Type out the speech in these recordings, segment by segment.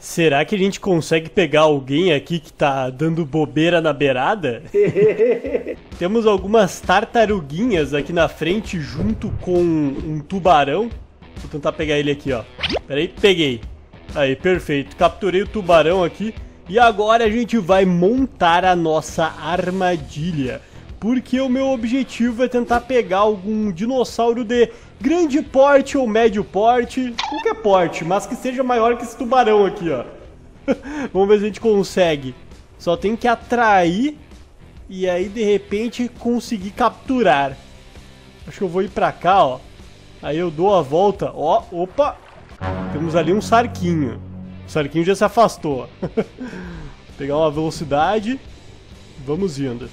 Será que a gente consegue pegar alguém aqui que tá dando bobeira na beirada? Temos algumas tartaruguinhas aqui na frente junto com um tubarão. Vou tentar pegar ele aqui, ó. Peraí, peguei. Aí, perfeito. Capturei o tubarão aqui. E agora a gente vai montar a nossa armadilha. Porque o meu objetivo é tentar pegar algum dinossauro de grande porte ou médio porte, qualquer porte, mas que seja maior que esse tubarão aqui, ó. Vamos ver se a gente consegue. Só tem que atrair e aí de repente conseguir capturar. Acho que eu vou ir pra cá, ó. Aí eu dou a volta, ó, opa. Temos ali um sarquinho. O sarquinho já se afastou. Pegar uma velocidade. Vamos indo.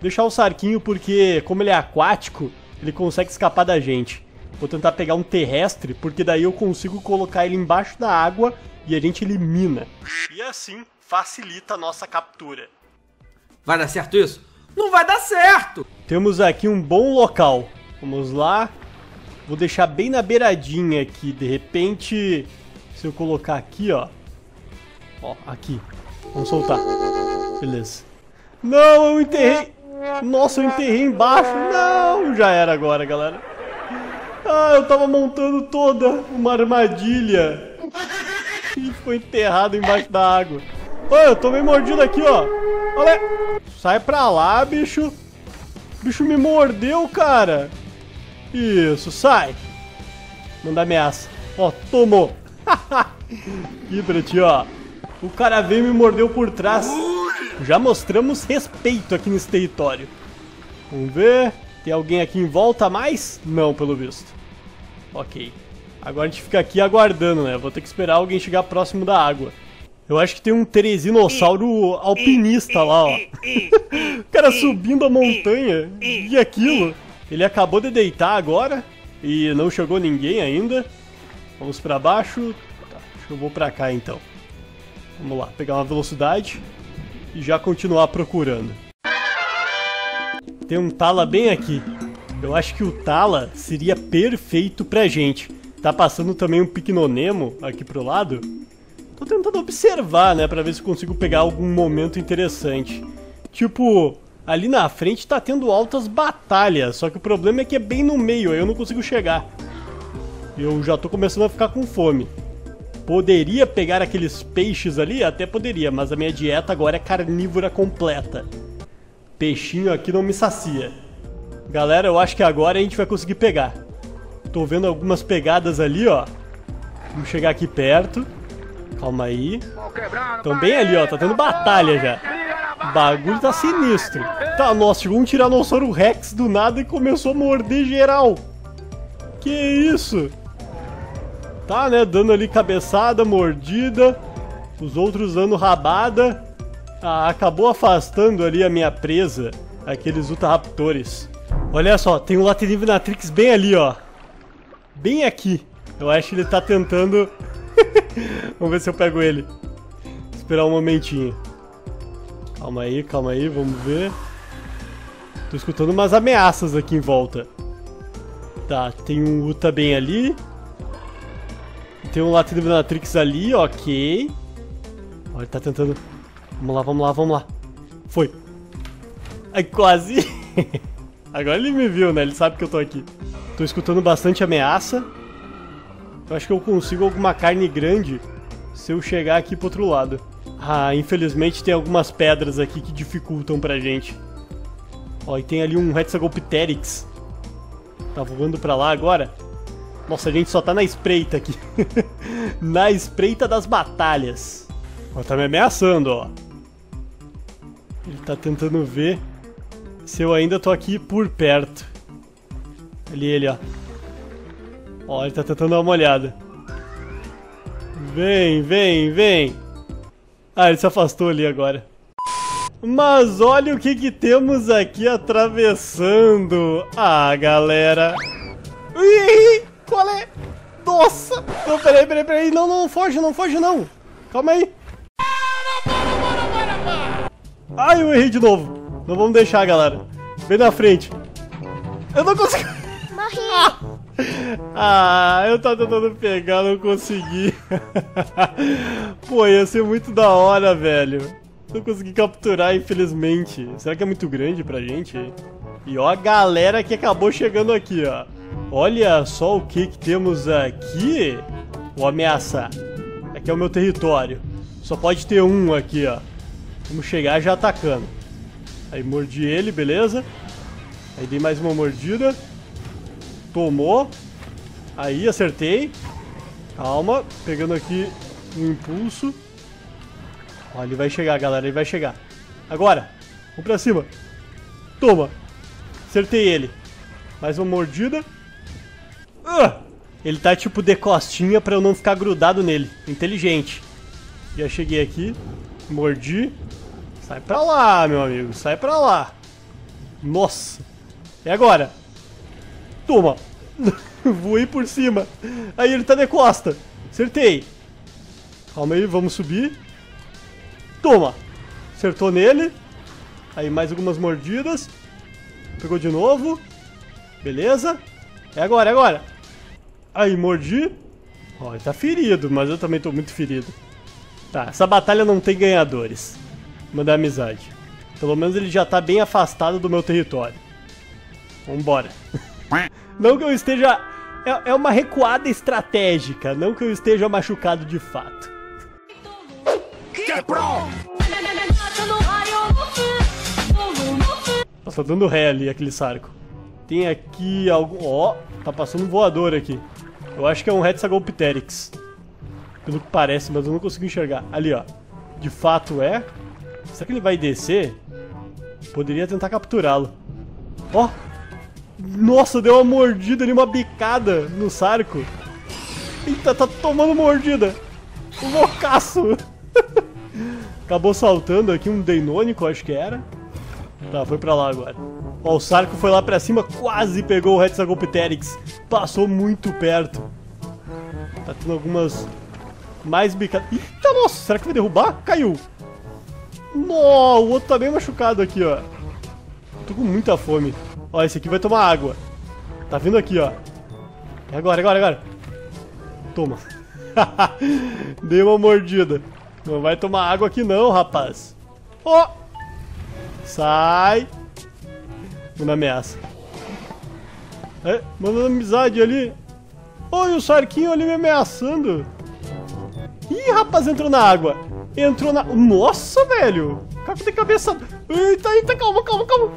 Deixar o sarquinho porque, como ele é aquático, ele consegue escapar da gente. Vou tentar pegar um terrestre, porque daí eu consigo colocar ele embaixo da água e a gente elimina. E assim facilita a nossa captura. Vai dar certo isso? Não vai dar certo! Temos aqui um bom local. Vamos lá. Vou deixar bem na beiradinha aqui. De repente, se eu colocar aqui, ó. Ó, aqui. Vamos soltar. Beleza. Não, eu enterrei. Nossa, eu enterrei embaixo. Não, já era agora, galera. Ah, eu tava montando toda uma armadilha. E ficou enterrado embaixo da água. Olha, eu tô meio mordido aqui, ó. Olha. Sai pra lá, bicho. O bicho me mordeu, cara. Isso, sai. Manda ameaça. Ó, tomou. Aqui pra ti, ó. O cara veio e me mordeu por trás. Já mostramos respeito aqui nesse território. Vamos ver. Tem alguém aqui em volta mais? Não, pelo visto. Ok. Agora a gente fica aqui aguardando, né? Vou ter que esperar alguém chegar próximo da água. Eu acho que tem um teresinossauro alpinista lá, ó. o cara subindo a montanha. E aquilo? Ele acabou de deitar agora. E não chegou ninguém ainda. Vamos pra baixo. Tá, acho que eu vou pra cá então. Vamos lá, pegar uma velocidade. E já continuar procurando. Tem um Tala bem aqui. Eu acho que o Tala seria perfeito pra gente. Tá passando também um Picnonemo aqui pro lado. Tô tentando observar, né, pra ver se consigo pegar algum momento interessante. Tipo, ali na frente tá tendo altas batalhas, só que o problema é que é bem no meio, aí eu não consigo chegar. Eu já tô começando a ficar com fome. Poderia pegar aqueles peixes ali? Até poderia, mas a minha dieta agora é carnívora completa. Peixinho aqui não me sacia. Galera, eu acho que agora a gente vai conseguir pegar. Tô vendo algumas pegadas ali, ó. Vamos chegar aqui perto. Calma aí. Estão bem ali, ó. Tá tendo batalha já. O bagulho tá sinistro. Tá, nossa, chegou um Tiranossauro Rex do nada e começou a morder geral. Que isso? Tá, né? Dando ali cabeçada, mordida. Os outros dando rabada. Ah, acabou afastando ali a minha presa. Aqueles Utahraptores. Olha só, tem um Laterivnatrix bem ali, ó. Bem aqui. Eu acho que ele tá tentando vamos ver se eu pego ele. Esperar um momentinho. Calma aí, calma aí, vamos ver. Tô escutando umas ameaças aqui em volta. Tá, tem um Uta bem ali. Tem um Latinonatrix ali, ok. Olha, ele tá tentando... Vamos lá, vamos lá, vamos lá. Foi. Ai, quase. Agora ele me viu, né? Ele sabe que eu tô aqui. Tô escutando bastante ameaça. Eu acho que eu consigo alguma carne grande se eu chegar aqui pro outro lado. Ah, infelizmente tem algumas pedras aqui que dificultam pra gente. Ó, e tem ali um Hexagopteryx. Tá voando pra lá agora. Nossa, a gente só tá na espreita aqui. na espreita das batalhas. Ó, tá me ameaçando, ó. Ele tá tentando ver se eu ainda tô aqui por perto. Ali ele, ó. Ó, ele tá tentando dar uma olhada. Vem, vem, vem. Ah, ele se afastou ali agora. Mas olha o que que temos aqui atravessando. Ah, galera. Nossa. Não, peraí, peraí, peraí. Não, não, foge, não foge, não. Calma aí. Ai, eu errei de novo. Não vamos deixar, galera. Vem na frente. Eu não consigo. Morri. Ah. ah, eu tava tentando pegar, não consegui. Pô, ia ser muito da hora, velho. Não consegui capturar, infelizmente. Será que é muito grande pra gente? E ó a galera que acabou chegando aqui, ó. Olha só o que, que temos aqui. Vou ameaçar. Aqui é o meu território. Só pode ter um aqui, ó. Vamos chegar já atacando. Aí mordi ele, beleza. Aí dei mais uma mordida. Tomou. Aí acertei. Calma. Pegando aqui um impulso. Ó, ele vai chegar, galera. Ele vai chegar. Agora. Vamos pra cima. Toma. Acertei ele. Mais uma mordida. Ele tá tipo de costinha pra eu não ficar grudado nele. Inteligente. Já cheguei aqui. Mordi. Sai pra lá, meu amigo. Sai pra lá. Nossa. E agora? Toma. Voei por cima. Aí ele tá de costa. Acertei. Calma aí, vamos subir. Toma. Acertou nele. Aí mais algumas mordidas. Pegou de novo. Beleza. É agora, é agora. Aí, mordi. Ó, ele tá ferido, mas eu também tô muito ferido. Tá, essa batalha não tem ganhadores. Mandar amizade. Pelo menos ele já tá bem afastado do meu território. Vambora. não que eu esteja... É, é uma recuada estratégica, não que eu esteja machucado de fato. Nossa, tá dando ré ali aquele sarco. Tem aqui algum... Ó, oh, tá passando um voador aqui. Eu acho que é um Hexagopteryx. Pelo que parece, mas eu não consigo enxergar. Ali, ó. De fato é. Será que ele vai descer? Poderia tentar capturá-lo. Ó! Oh! Nossa, deu uma mordida ali, uma bicada no sarco. Eita, tá tomando mordida. Loucaço. Acabou saltando aqui um Deinônico, acho que era. Tá, foi pra lá agora. Ó, o Sarco foi lá pra cima, quase pegou o Hexagopteryx. Passou muito perto. Tá tendo algumas mais bicadas. Eita, nossa, será que vai derrubar? Caiu. Nó, o outro tá bem machucado aqui, ó. Tô com muita fome. Ó, esse aqui vai tomar água. Tá vindo aqui, ó. É agora, agora, agora. Toma. Dei uma mordida. Não vai tomar água aqui não, rapaz. Ó. Oh. Sai. Manda ameaça. É, mandando amizade ali. Oi, o Sarquinho ali me ameaçando. Ih, rapaz, entrou na água. Entrou na... Nossa, velho. Caco de cabeça. Eita, eita, calma, calma, calma.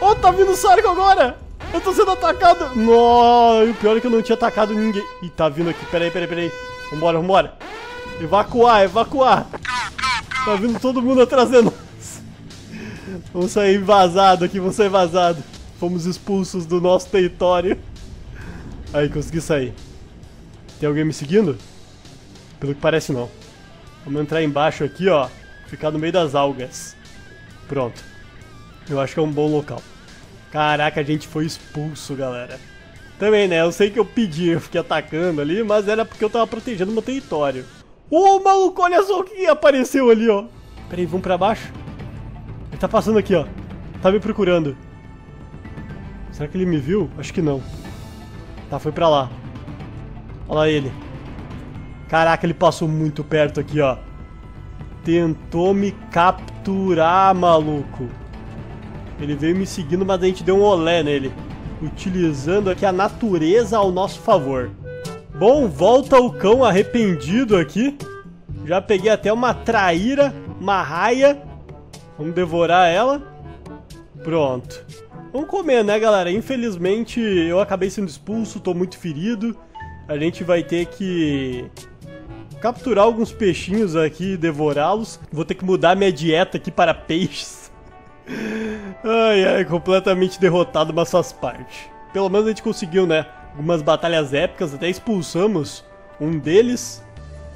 Oh, tá vindo o Sarco agora. Eu tô sendo atacado. Nossa, o pior é que eu não tinha atacado ninguém. Ih, tá vindo aqui. Peraí, peraí, peraí. Vambora, vambora. Evacuar, evacuar. Tá vindo todo mundo atrás de nós. Vamos sair vazado aqui, vamos sair vazado. Fomos expulsos do nosso território. Aí, consegui sair. Tem alguém me seguindo? Pelo que parece, não. Vamos entrar embaixo aqui, ó. Ficar no meio das algas. Pronto. Eu acho que é um bom local. Caraca, a gente foi expulso, galera. Também, né? Eu sei que eu pedi, eu fiquei atacando ali, mas era porque eu tava protegendo meu território. Ô, oh, maluco, olha só o que apareceu ali, ó. Peraí, vamos pra baixo? Tá passando aqui, ó. Tá me procurando. Será que ele me viu? Acho que não. Tá, foi pra lá. Olha lá ele. Caraca, ele passou muito perto aqui, ó. Tentou me capturar, maluco. Ele veio me seguindo, mas a gente deu um olé nele. Utilizando aqui a natureza ao nosso favor. Bom, volta o cão arrependido aqui. Já peguei até uma traíra, uma raia. Vamos devorar ela. Pronto. Vamos comer, né, galera? Infelizmente, eu acabei sendo expulso, tô muito ferido. A gente vai ter que capturar alguns peixinhos aqui e devorá-los. Vou ter que mudar minha dieta aqui para peixes. Ai, ai, completamente derrotado, mas faz parte. Pelo menos a gente conseguiu, né? algumas batalhas épicas, até expulsamos um deles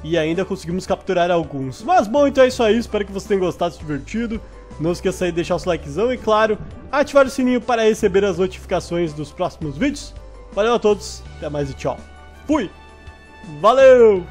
e ainda conseguimos capturar alguns. Mas bom, então é isso aí, espero que vocês tenham gostado, se divertido. Não esqueça de deixar o seu likezão e, claro, ativar o sininho para receber as notificações dos próximos vídeos. Valeu a todos, até mais e tchau. Fui! Valeu!